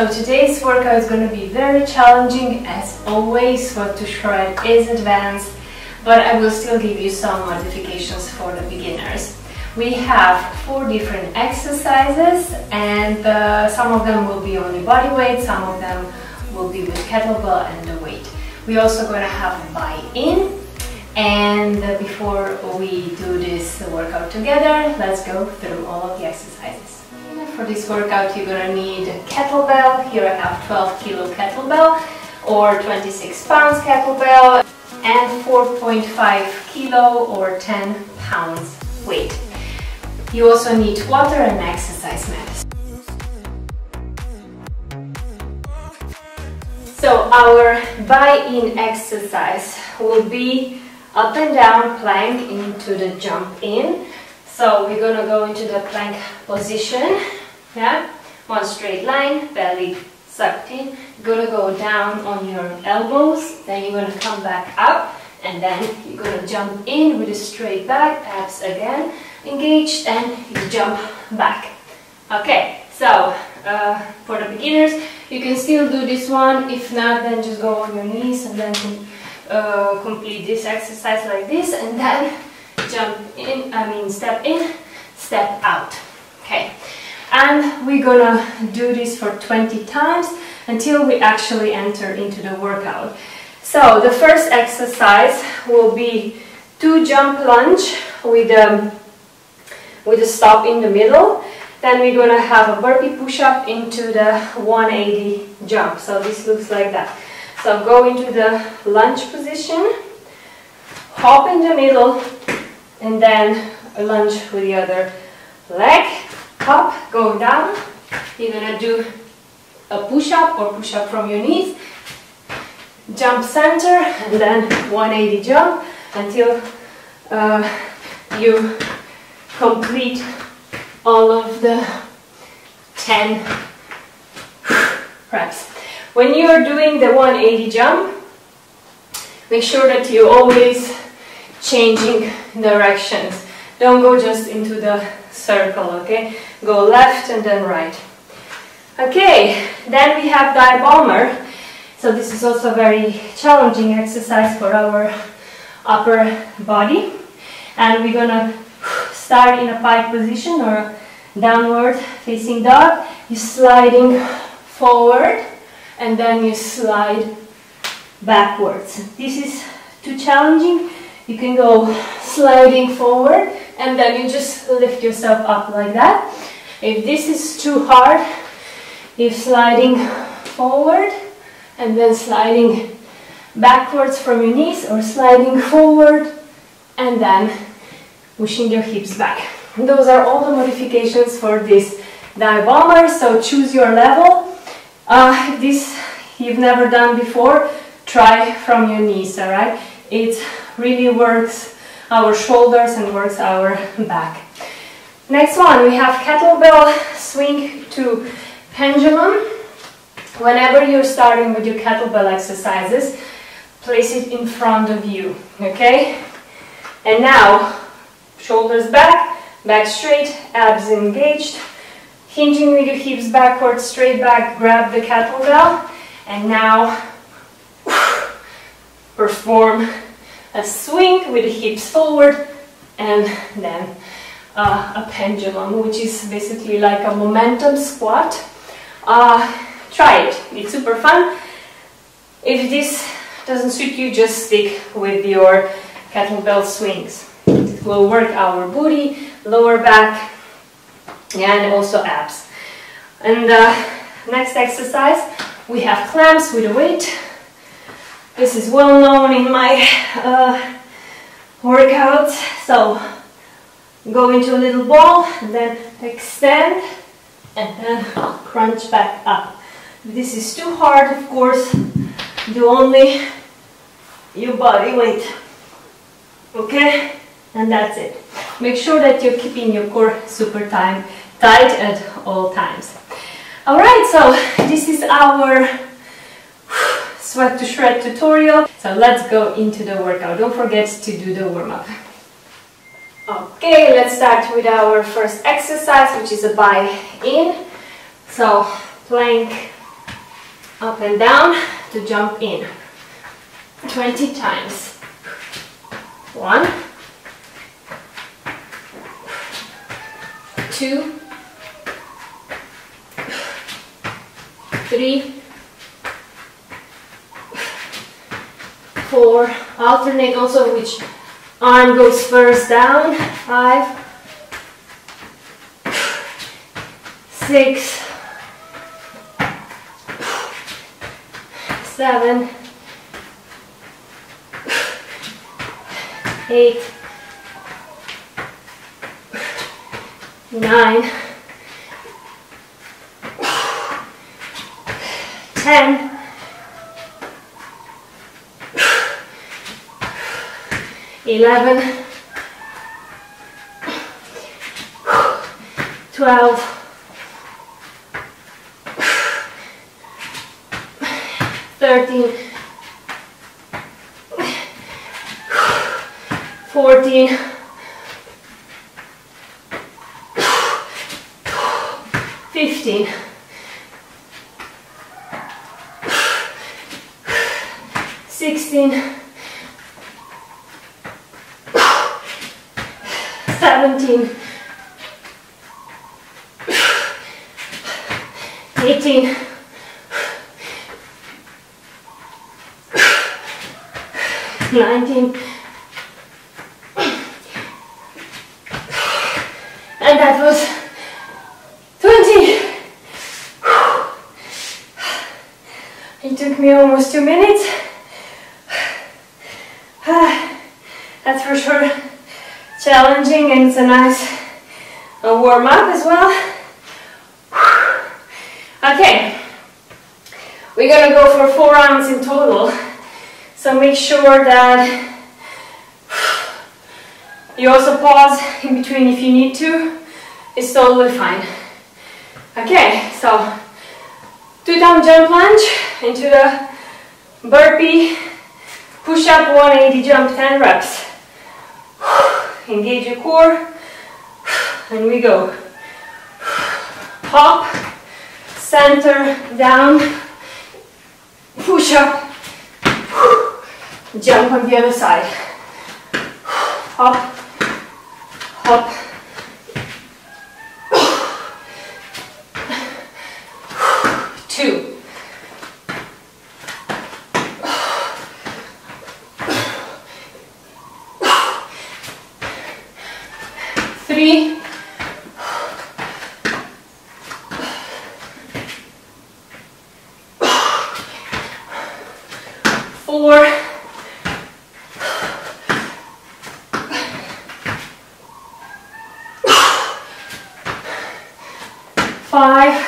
So today's workout is going to be very challenging as always. Sweat to Shred is advanced, but I will still give you some modifications for the beginners. We have four different exercises and uh, some of them will be only body weight, some of them will be with kettlebell and the weight. We're also going to have buy-in and uh, before we do this workout together, let's go through all of the exercises. For this workout, you're gonna need a kettlebell. Here I have 12 kilo kettlebell or 26 pounds kettlebell and 4.5 kilo or 10 pounds weight. You also need water and exercise mats. So our buy-in exercise will be up and down plank into the jump in. So we're gonna go into the plank position yeah? One straight line, belly sucked in. You're gonna go down on your elbows, then you're gonna come back up, and then you're gonna jump in with a straight back, abs again, engaged, and you jump back. Okay, so uh, for the beginners, you can still do this one. If not, then just go on your knees and then uh, complete this exercise like this, and then jump in, I mean step in, step out. Okay and we're gonna do this for 20 times until we actually enter into the workout. So the first exercise will be two jump lunge with a, with a stop in the middle. Then we're gonna have a burpee push-up into the 180 jump. So this looks like that. So go into the lunge position, hop in the middle, and then a lunge with the other leg up, go down. You're gonna do a push-up or push-up from your knees. Jump center and then 180 jump until uh, you complete all of the 10 reps. When you're doing the 180 jump, make sure that you're always changing directions. Don't go just into the circle, okay? Go left and then right. Okay, then we have dive bomber. So this is also a very challenging exercise for our upper body. And we're gonna start in a pike position or downward facing dog. You're sliding forward and then you slide backwards. This is too challenging. You can go sliding forward and then you just lift yourself up like that. If this is too hard, you're sliding forward and then sliding backwards from your knees or sliding forward and then pushing your hips back. Those are all the modifications for this dive bomber, so choose your level. Uh, this you've never done before, try from your knees, all right? It really works our shoulders and works our back. Next one, we have kettlebell swing to pendulum. Whenever you're starting with your kettlebell exercises, place it in front of you, okay? And now, shoulders back, back straight, abs engaged, hinging with your hips backwards, straight back, grab the kettlebell, and now perform a swing with the hips forward, and then uh, a pendulum, which is basically like a momentum squat. Uh, try it, it's super fun. If this doesn't suit you, just stick with your kettlebell swings. It will work our booty, lower back, and also abs. And uh, next exercise, we have clams with a weight. This is well known in my uh, workouts. So go into a little ball, then extend, and then crunch back up. If this is too hard, of course, do only your body weight. Okay? And that's it. Make sure that you're keeping your core super time, tight at all times. Alright, so this is our sweat to shred tutorial. So let's go into the workout. Don't forget to do the warm-up. Okay, let's start with our first exercise, which is a buy-in. So plank up and down to jump in. 20 times. One, two, three, four, alternate also which arm goes first down, five, six, seven, eight, nine, ten, 11, 12, 13, 14, 15, That's for sure challenging and it's a nice warm up as well. Okay, we're gonna go for four rounds in total. So make sure that you also pause in between if you need to. It's totally fine. Okay, so two down jump lunge into the burpee, push up 180 jump 10 reps. Engage your core, and we go. Hop, center, down, push up, jump on the other side. Hop, hop. Two. Three. Four. Five.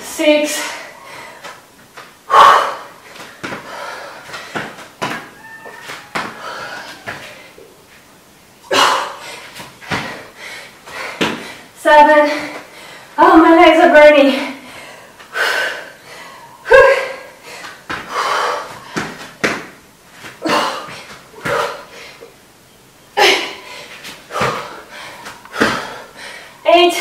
Six. Seven. Oh, my legs are burning. Eight.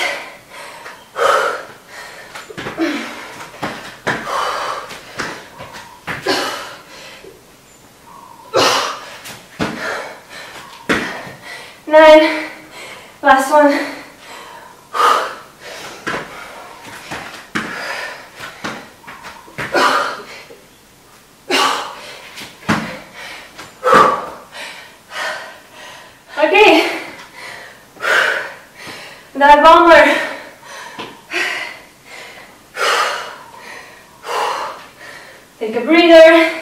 Nine. Last one. Okay. Bomber. Take a breather.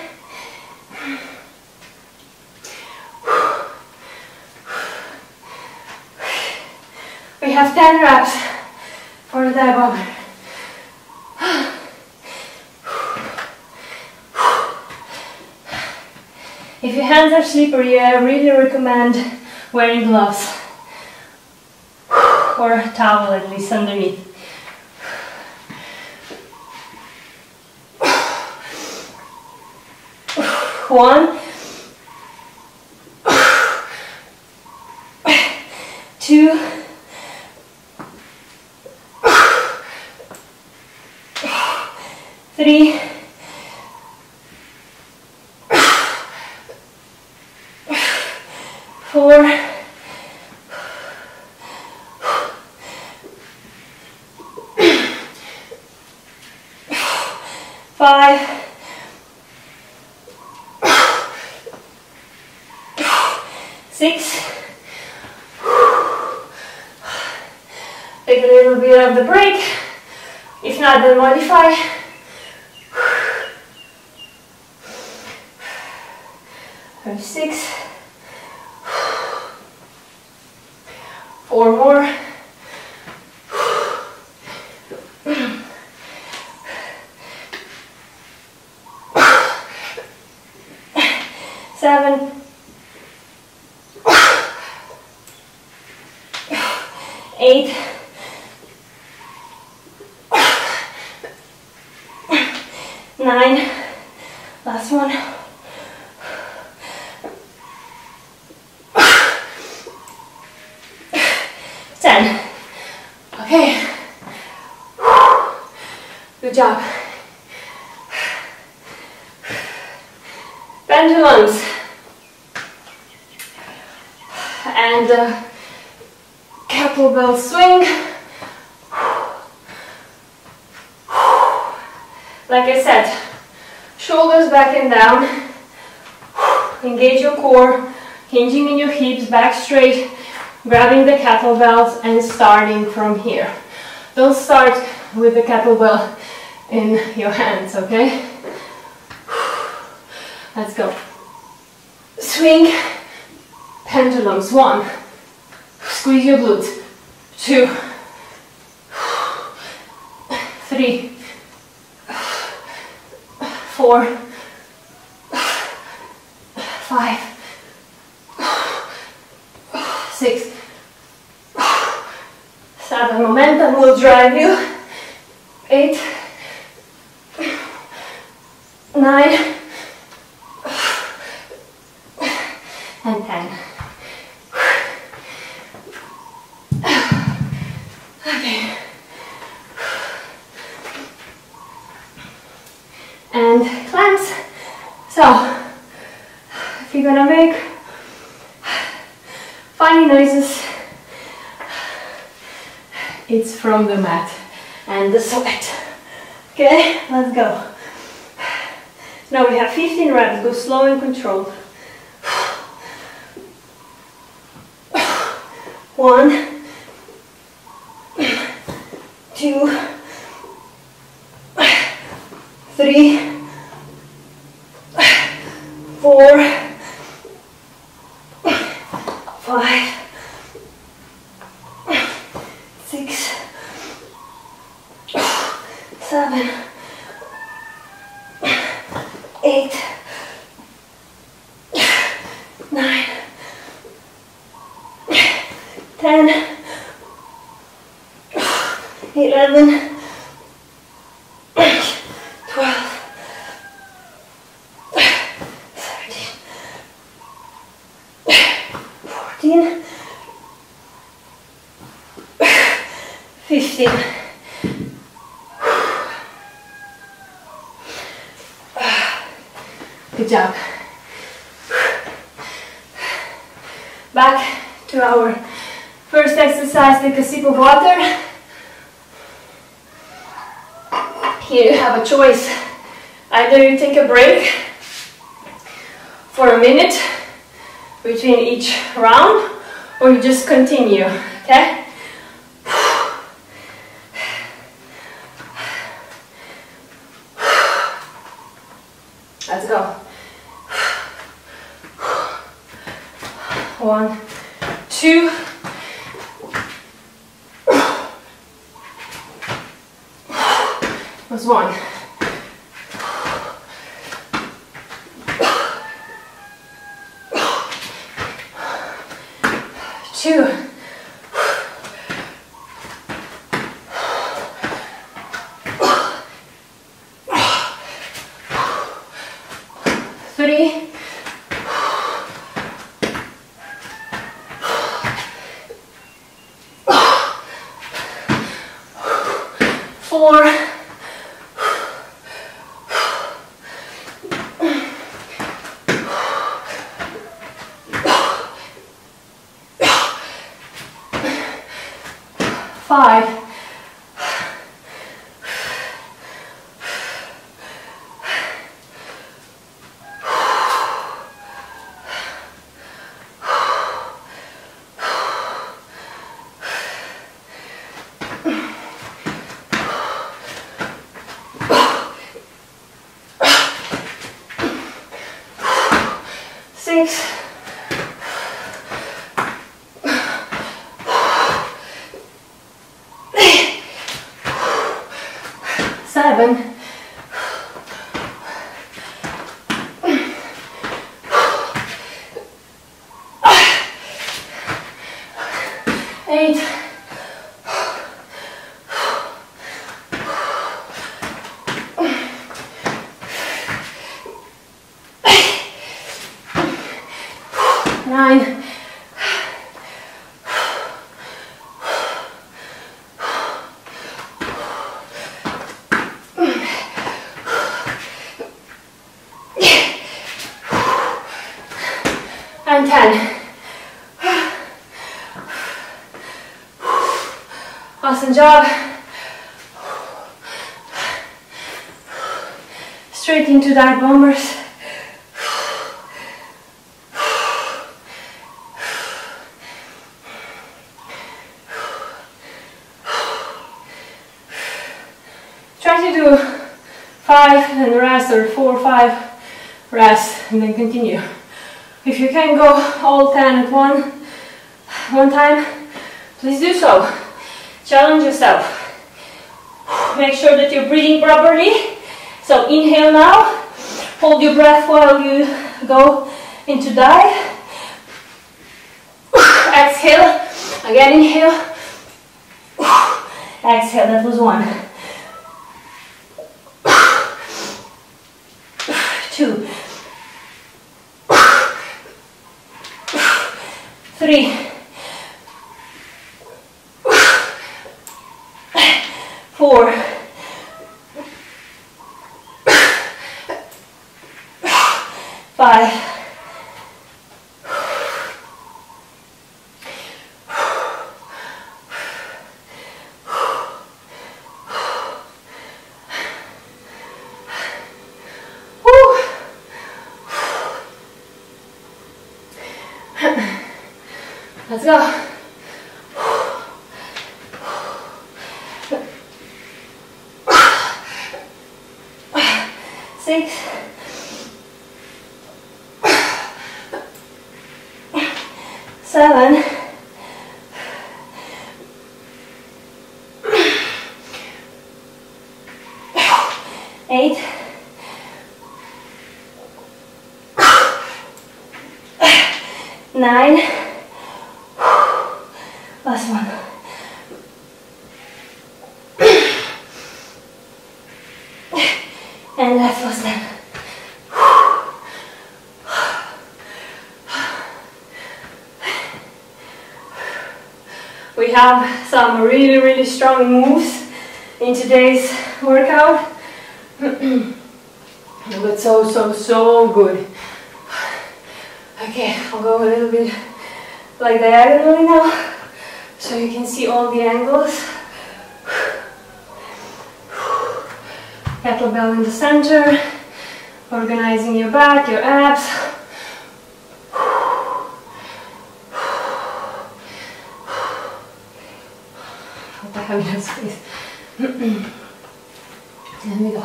We have 10 reps for the dive bomber. If your hands are slippery, I really recommend wearing gloves or a towel at least underneath. three, four, five, six, take a little bit of the break, if five, six, four more, seven, eight, nine, last one, ten. Okay. Good job. Bend your Pendulums. And uh, kettlebell swing. Like I said, back and down. Engage your core, hinging in your hips, back straight, grabbing the kettlebells and starting from here. Don't start with the kettlebell in your hands, okay? Let's go. Swing, pendulums. One, squeeze your glutes. Two, three, four, five, six, seven. Momentum will drive you. Eight, nine, and ten. Okay. And clams. So, if you're gonna make funny noises, it's from the mat and the sweat. Okay, let's go. Now we have 15 reps, go slow and controlled. One, 15. Good job. Back to our first exercise, take a sip of water. Here you have a choice. Either you take a break for a minute between each round or you just continue, okay? five, Awesome job. Straight into dive bombers. Try to do five and rest or four, or five, rest and then continue. If you can go all 10 at one, one time, please do so. Challenge yourself. Make sure that you're breathing properly. So inhale now. Hold your breath while you go into dive. Exhale. Again inhale. Exhale. That was one. Two. Three. Let's go. We have some really, really strong moves in today's workout. but so, so, so good. Okay, I'll go a little bit like diagonally now so you can see all the angles. Kettlebell in the center, organizing your back, your abs. Enough space. There we go.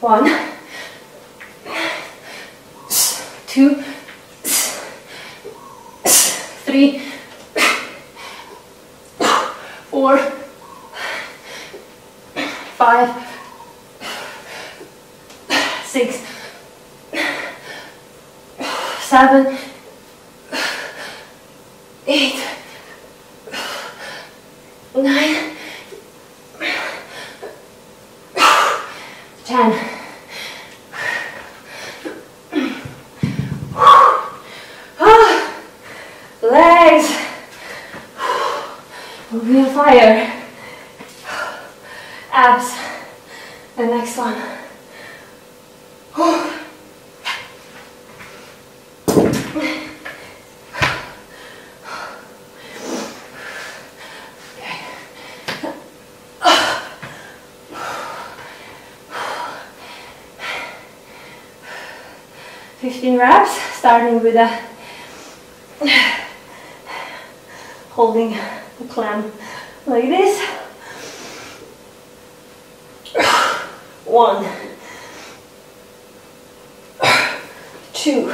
One, two, 15 reps, starting with a holding the clam like this. One, two,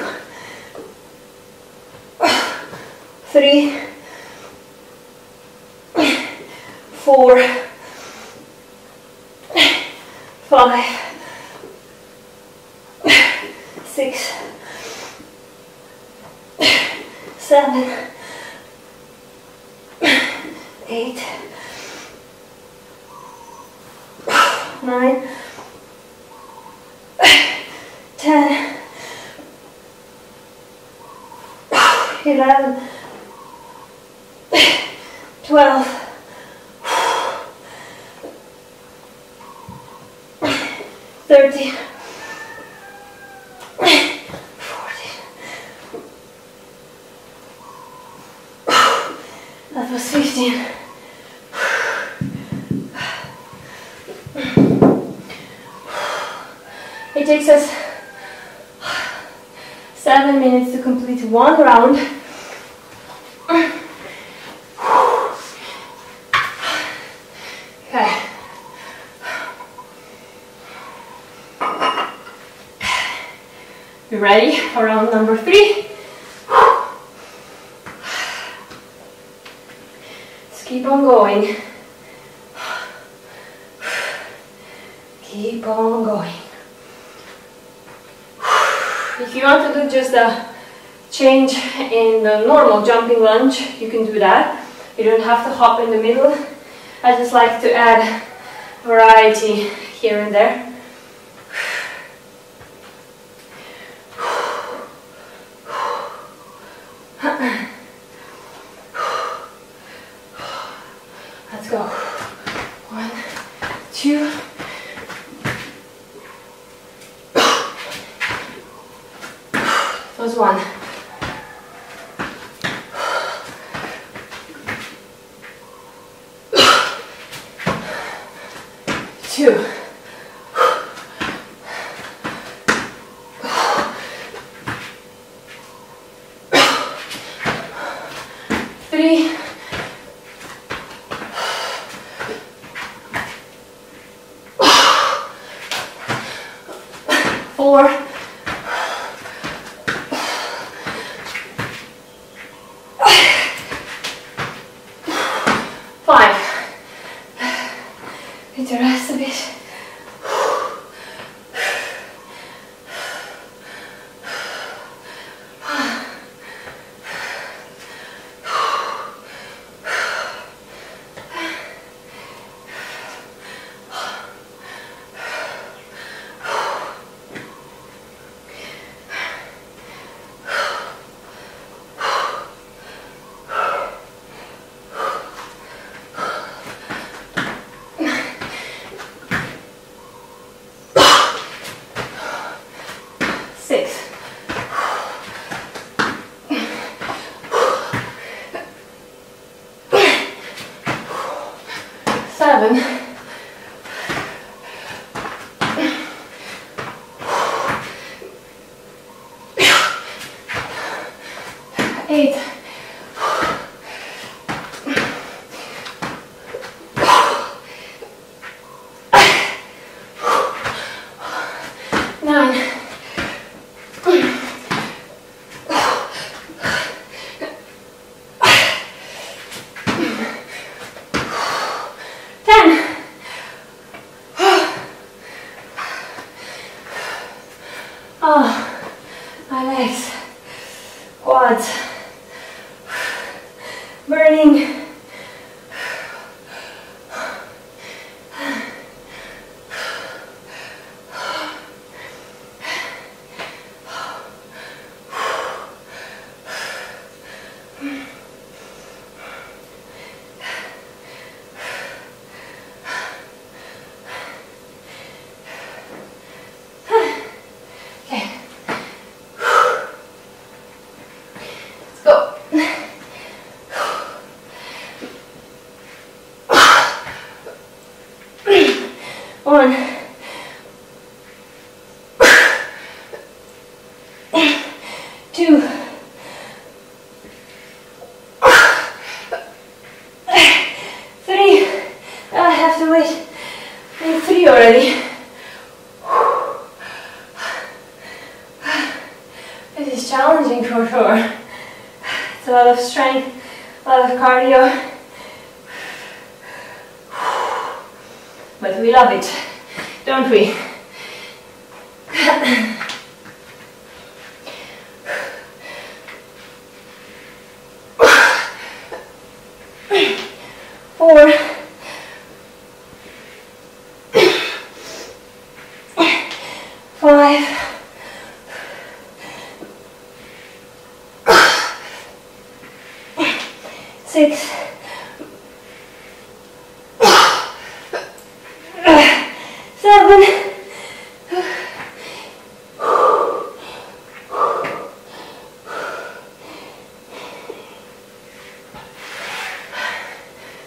three, four, five, one round. Okay. You ready for round number three? Just keep on going. Keep on going. If you want to do just a change in the normal jumping lunge, you can do that. You don't have to hop in the middle. I just like to add variety here and there. Mm-hmm. Love it, don't we? Four. Five. Six. Seven.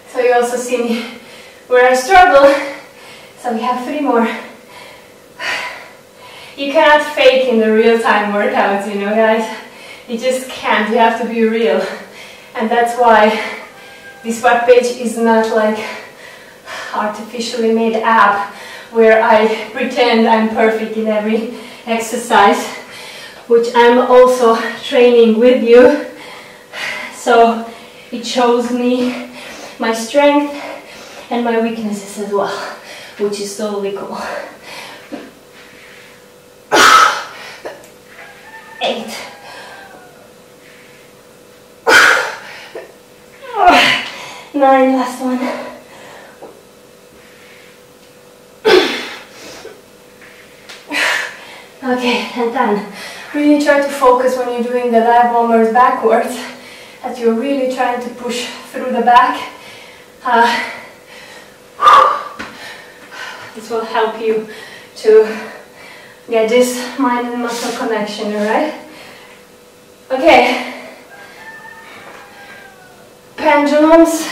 So you also see me where I struggle. So we have three more. You cannot fake in the real-time workouts, you know guys. You just can't, you have to be real. And that's why this webpage is not like artificially made app where I pretend I'm perfect in every exercise, which I'm also training with you. So it shows me my strength and my weaknesses as well, which is totally cool. Eight. Nine, last one. Okay, and then really try to focus when you're doing the dive bombers backwards, that you're really trying to push through the back. Uh, this will help you to get this mind and muscle connection, alright? Okay. Pendulums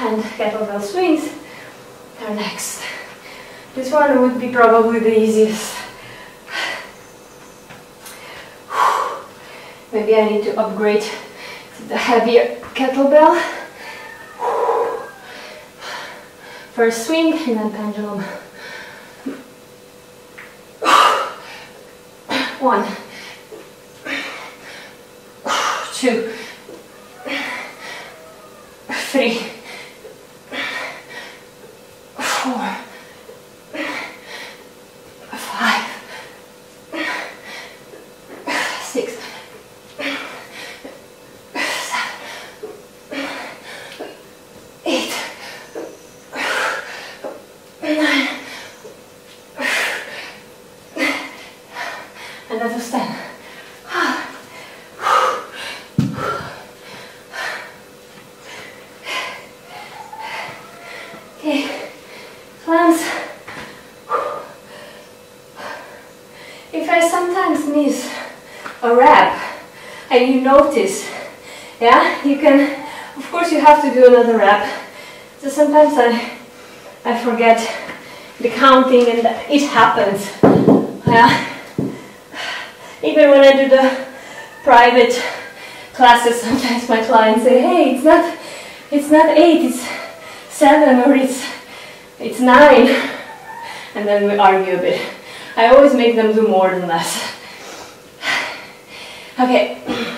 and kettlebell swings are next. This one would be probably the easiest. Maybe I need to upgrade to the heavier kettlebell. First swing and then pendulum. One, two, three, four, five, six, seven, eight, nine, and that was ten. Okay, clams. If I sometimes miss a rep and you notice, yeah, you can, of course you have to do another rep. So sometimes I, I forget the counting and it happens. Yeah. Even when I do the private classes, sometimes my clients say, hey, it's not, it's not eight, it's seven or it's, it's nine. And then we argue a bit. I always make them do more than less. Okay.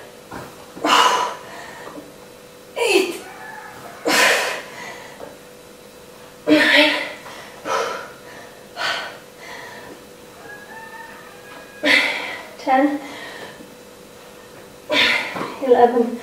10, 11,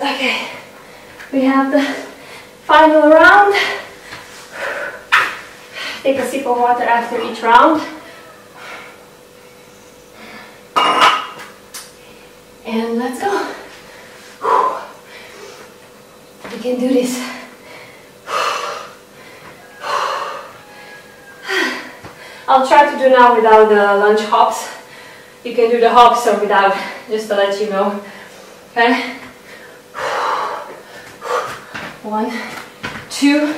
Okay, we have the final round. Take a sip of water after each round. And let's go. We can do this. I'll try to do now without the lunge hops. You can do the hops or without, just to let you know. Okay? One, two,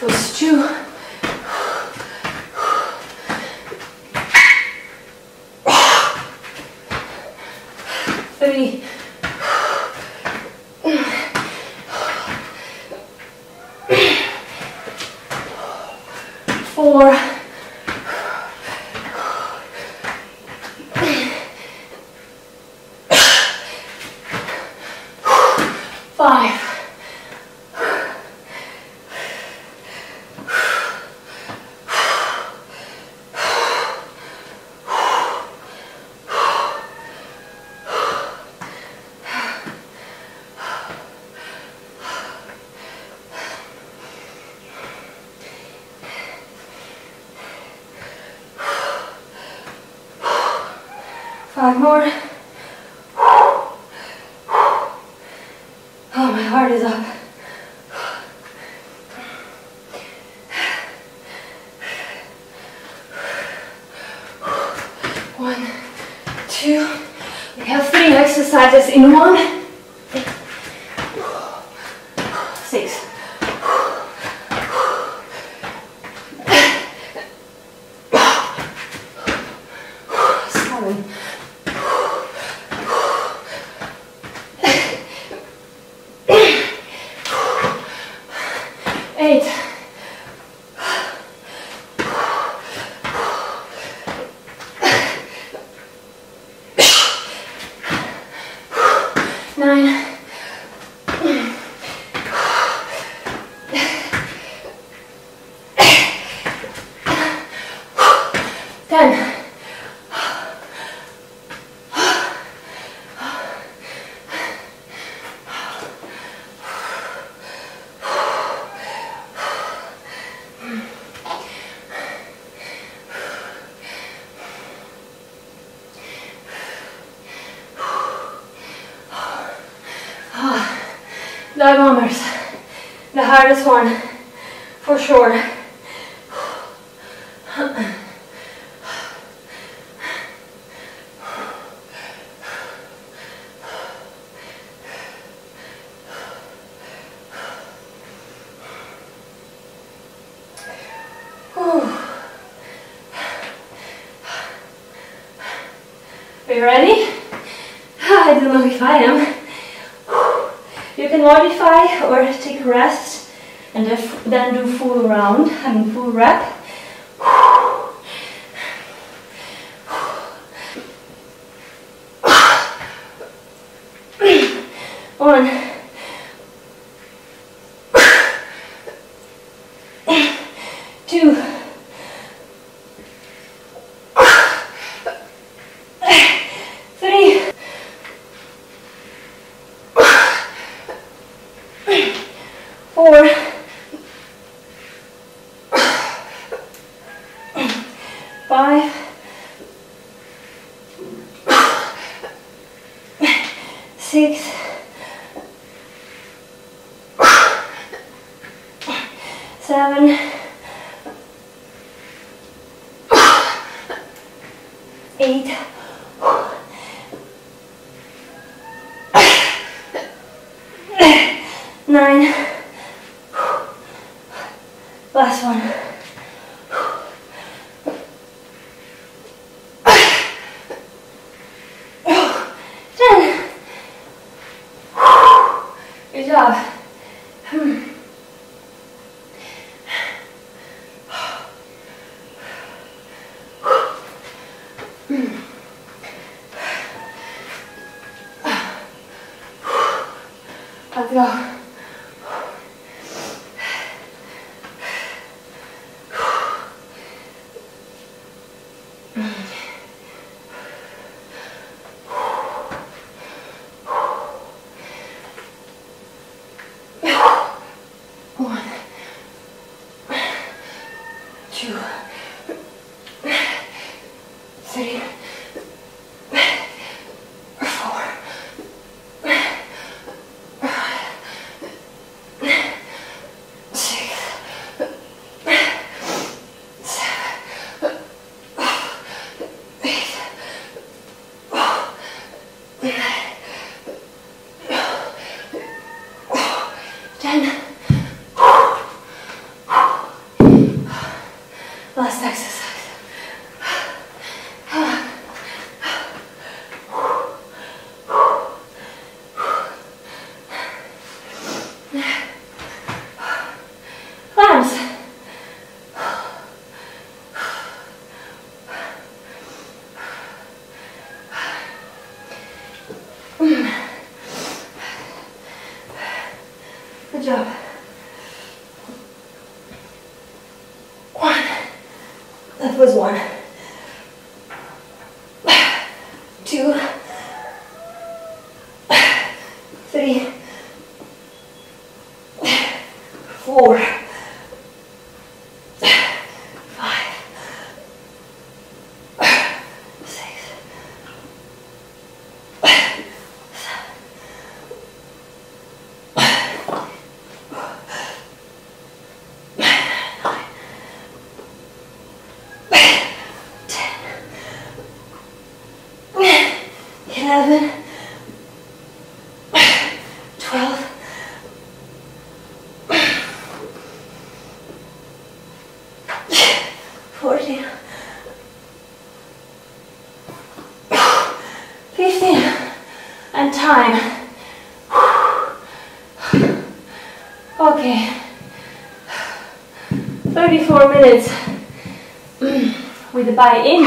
those two. Three. Four. Five. More. Oh, my heart is up. One, two. We have three exercises in one. Six. Seven. Eight. Nine. Ten. Dive The hardest one, for sure. Are you ready? I don't know if I am. You can modify or take a rest and then- do full round, mean full rep. One. Two. Three. Four. Five. Six. Seven. Eight. Nine. Last one. Ten. Good job. Hmm. Let's the buy-in.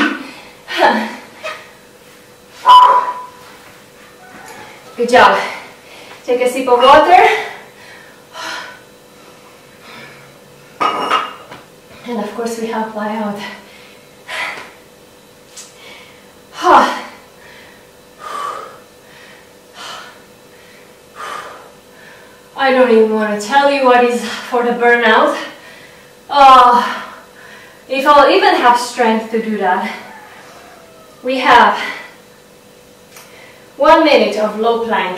Good job. Take a sip of water. And of course we have buy-out. I don't even want to tell you what is for the burnout. Oh, if I'll even have strength to do that. We have one minute of low plank,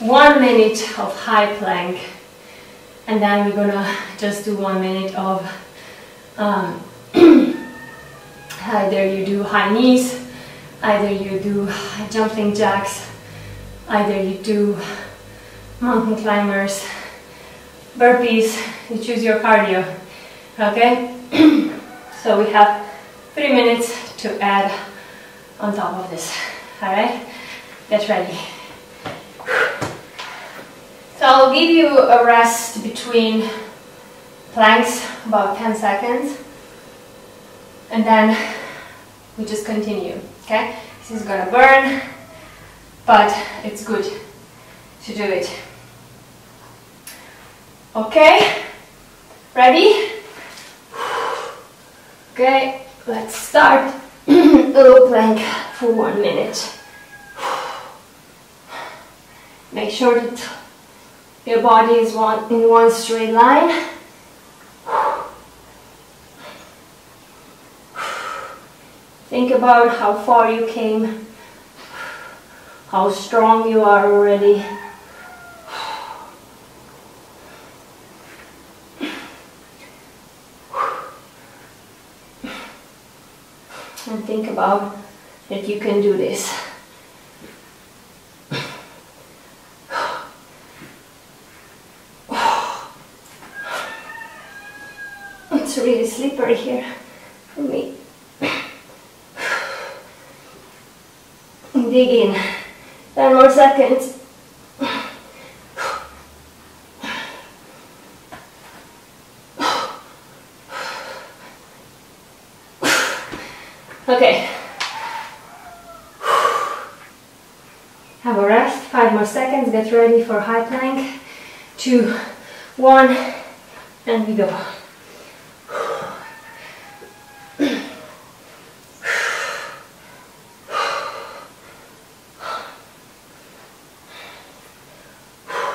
one minute of high plank, and then we're gonna just do one minute of um, either you do high knees, either you do jumping jacks, either you do mountain climbers, burpees, you choose your cardio, okay? So we have three minutes to add on top of this. Alright, get ready. So I'll give you a rest between planks, about 10 seconds, and then we just continue, okay? This is gonna burn, but it's good to do it. Okay, ready? Okay, let's start. low plank for one minute. Make sure that your body is one, in one straight line. Think about how far you came, how strong you are already. and think about that you can do this. It's really slippery here for me. Dig in. 10 more seconds. Okay. Have a rest, five more seconds, get ready for high plank. Two, one, and we go.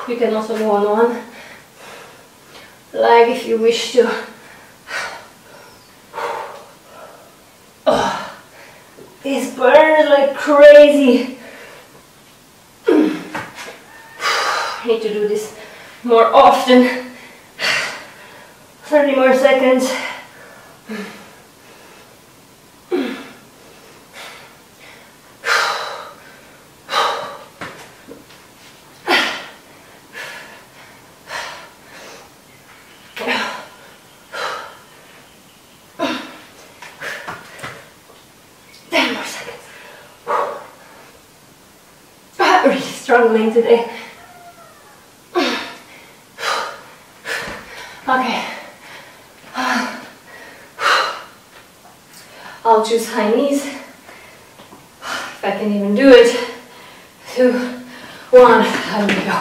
You can also go on one leg if you wish to. Crazy. I need to do this more often. 30 more seconds. Ten more seconds. I'm struggling today. Okay. I'll choose high knees. If I can even do it. Two, one, there we go.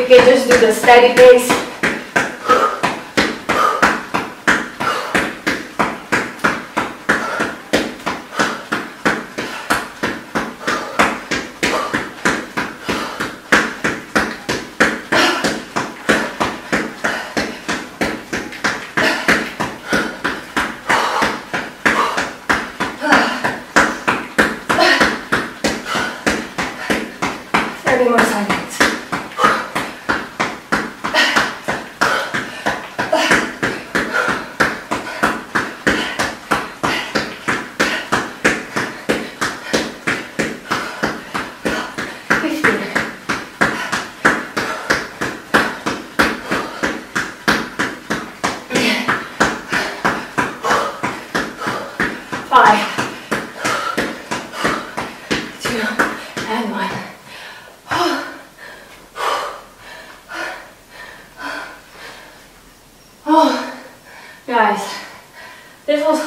You can just do the steady pace.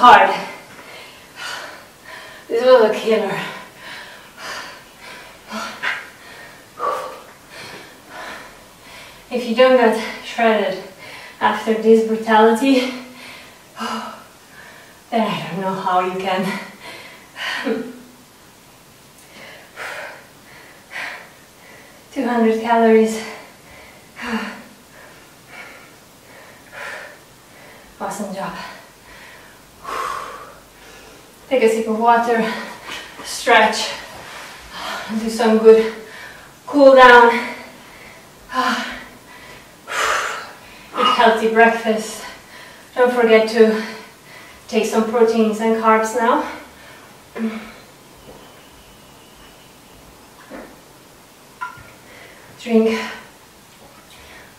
hard. This was a killer. If you don't get shredded after then I don't know how you can. Two hundred calories. awesome job. Take a sip of water, stretch, do some good cool down. Eat healthy breakfast. Don't forget to take some proteins and carbs now. Drink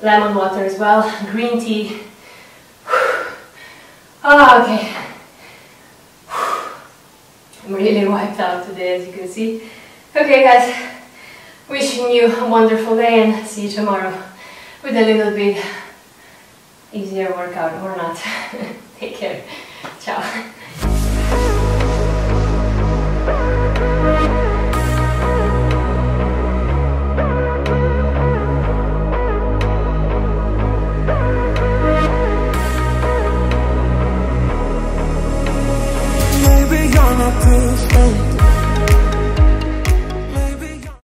lemon water as well, green tea. Ah, okay. I'm really wiped out today as you can see. Okay guys, wishing you a wonderful day and see you tomorrow with a little bit easier workout or not. Take care. Ciao.